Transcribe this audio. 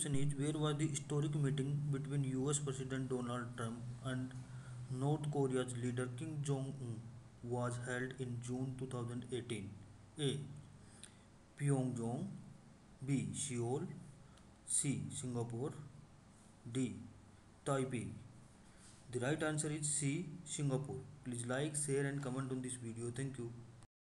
question is where was the historic meeting between US President Donald Trump and North Korea's leader Kim Jong Un was held in June 2018? A. Pyongyang B. Seoul C. Singapore D. Taipei The right answer is C. Singapore. Please like, share and comment on this video. Thank you.